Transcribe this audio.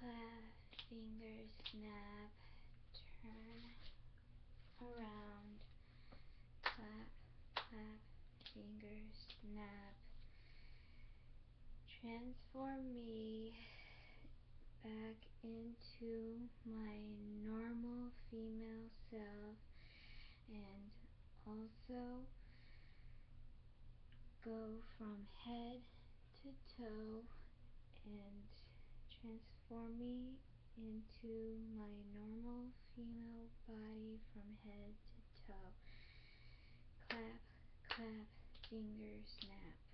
clap, fingers snap, turn around, clap, clap, fingers snap, transform me back into my normal female self and also go from head to toe and transform me into my normal female body from head to toe. Clap, clap, fingers snap.